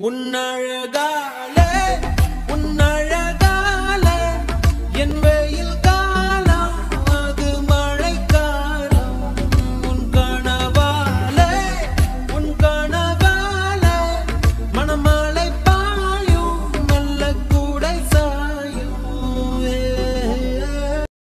உன்னழகா